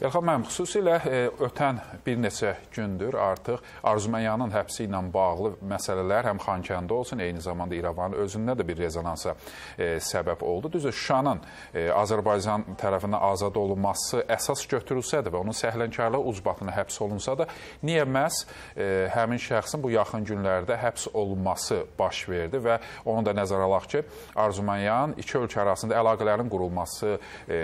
Elxan müəllim, xüsusilə e, ötən bir neçə gündür artıq Arzuməyanın həbsi ilə bağlı məsələlər həm Xankəndə olsun, eyni zamanda İrəvanın özündə də bir rezonansa e, səbəb oldu. Düzdür, Şuşanın e, Azərbaycan tərəfindən azad olunması əsas götürülsə də və onun səhlənkarlığı ucbatına həbs olunsa da, niyə məhz e, həmin şəxsin bu yaxın günlərdə həbs olunması baş verdi və onu da nəzərə alaq ki, Arzuməyan iki ölkə arasında əlaqələrin qurulması, e,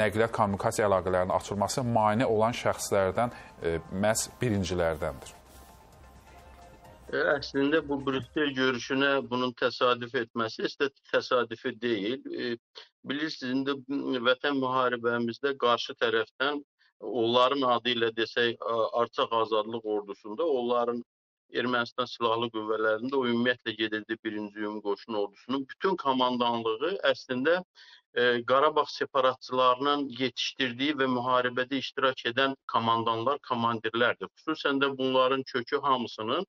nəqliyyat kommunikasiya əlaqələrinin açılması olması mane olan şəxslərdən e, məhz birincilərdəndir. E, əslində bu Brüssel görüşünə bunun təsadüf etməsi də təsadüfi deyil. E, bilirsiniz, indi vətən müharibəmizdə qarşı tərəfdən onların adı ilə desək Arçaq Azadlıq Ordusunda onların Ermənistan Silahlı Qüvvələrində o ümumiyyətlə gedirdi birinci ümumi qoşun ordusunun bütün komandanlığı əslində e, Qarabağ separatçılarının yetişdirdiyi və müharibədə iştirak edən komandanlar, komandirlərdir. Xüsusən də bunların kökü hamısının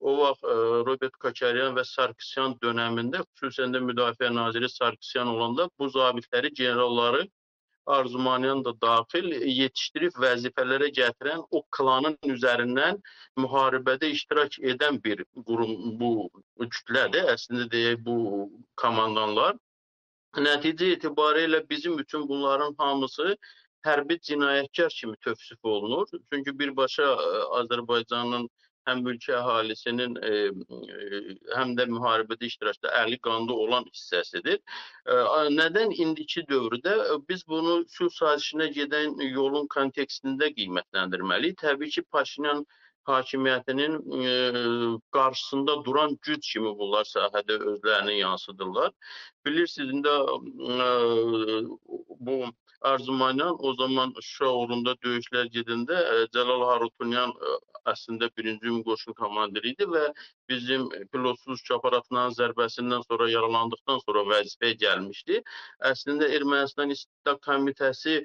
o vaxt e, Robert Koçaryan və Sarkisyan dönəmində, xüsusən də Müdafiə naziri Sarkisyan olanda bu zabitləri, generalları Arzumanyan da daxil yetişdirib vəzifələrə gətirən o klanın üzərindən müharibədə iştirak edən bir qurum bu kütlədir. Əslində deyək bu komandanlar Nəticə etibarilə bizim üçün bunların hamısı hərbi cinayətkar kimi tövsif olunur. Çünki birbaşa e, Azərbaycanın həm ölkə əhalisinin e, e, həm də müharibədə iştirakda əli qanda olan hissəsidir. E, nədən indiki dövrdə biz bunu sülh sazişinə gedən yolun kontekstində qiymətləndirməliyik. Təbii ki, Paşinyan hakimiyyətinin e, qarşısında duran güc kimi bunlar sahədə özlərini yansıdırlar. Bilirsiniz, indi e, bu Arzumanyan o zaman Şuşa uğrunda döyüşlər gedəndə e, Cəlal Harutunyan əslində birinci ümumi qoşun komandiri idi və bizim pilotsuz uçuş aparatının zərbəsindən sonra yaralandıqdan sonra vəzifəyə gəlmişdi. Əslində Ermənistan İstintaq Komitəsi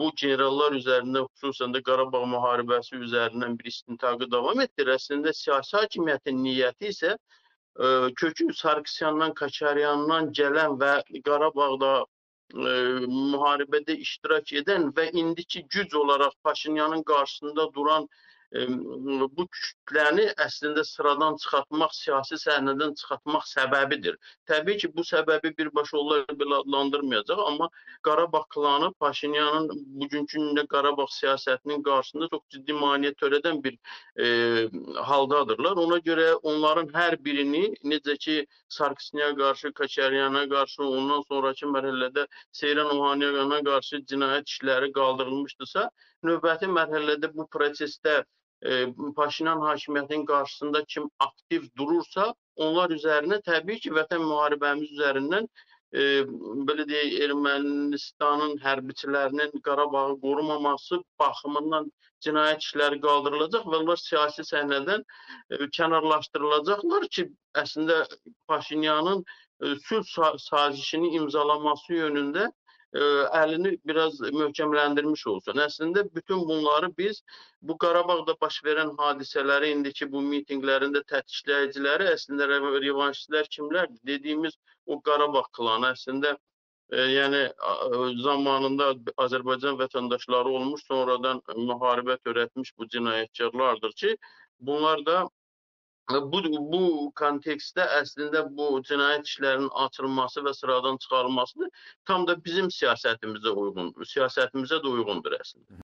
bu generallar üzərində xüsusən də Qarabağ müharibəsi üzərindən bir istintaqı davam etdirir. Əslində siyasi hakimiyyətin niyyəti isə ə, e, kökü Sarkisyandan, Kaçaryandan gələn və Qarabağda ə, e, müharibədə iştirak edən və indiki güc olaraq Paşinyanın qarşısında duran bu kütləni əslində sıradan çıxartmaq, siyasi səhnədən çıxartmaq səbəbidir. Təbii ki, bu səbəbi birbaşa onlar belə adlandırmayacaq, amma Qarabağ klanı Paşinyanın bugünkü gündə Qarabağ siyasətinin qarşısında çox ciddi maneə törədən bir e, haldadırlar. Ona görə onların hər birini necə ki Sarkisnyaya qarşı, Kaçaryana qarşı, ondan sonraki mərhələdə Seyran Ohaniyana qarşı cinayət işləri qaldırılmışdısa, növbəti mərhələdə bu prosesdə e, Paşinyan hakimiyyətinin qarşısında kim aktiv durursa, onlar üzərinə təbii ki, vətən müharibəmiz üzərindən e, belə deyək, Ermənistanın hərbiçilərinin Qarabağı qorumaması baxımından cinayət işləri qaldırılacaq və onlar siyasi səhnədən e, kənarlaşdırılacaqlar ki, əslində Paşinyanın e, sülh sazişini imzalaması yönündə əlini biraz möhkəmləndirmiş olsun. Əslində bütün bunları biz bu Qarabağda baş verən hadisələri indiki bu mitinqlərində tətikləyiciləri əslində revanşistlər kimlərdir? Dediyimiz o Qarabağ klanı əslində e, yəni zamanında Azərbaycan vətəndaşları olmuş, sonradan müharibə törətmiş bu cinayətkarlardır ki, bunlar da bu bu kontekstdə əslində bu cinayət işlərinin açılması və sıradan çıxarılması tam da bizim siyasətimizə uyğun, siyasətimizə də uyğundur əslində.